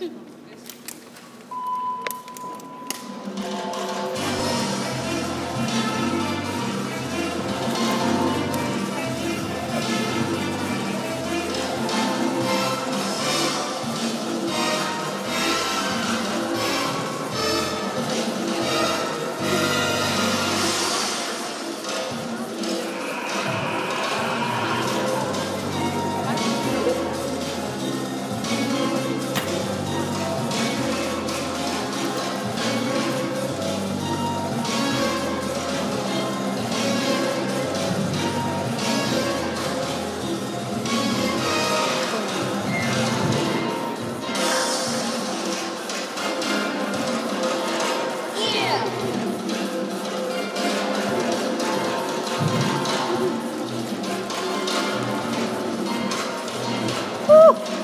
Yes. Woo!